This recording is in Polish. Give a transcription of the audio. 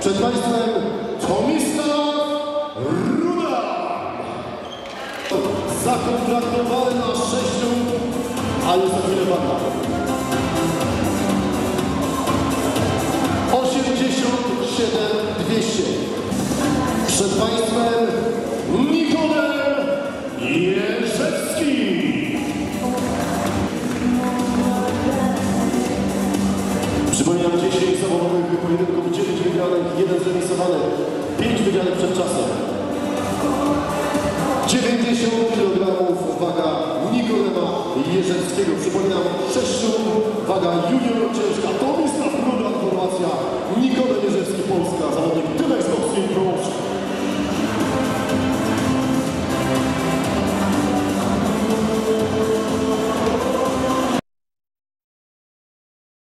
Przed Państwem Tomisław Ruda. Zakontraktowany na sześciu, ale za chwilę pada. 87 200. Przed Państwem Nikodem Jerzewski. Przypominam 10 zawodowych pojedynków, 9 1 zremisowany, 5 wygranych przed czasem. 90 kg waga Nikodema Jerzewskiego. Przypominam 6 waga Józefa.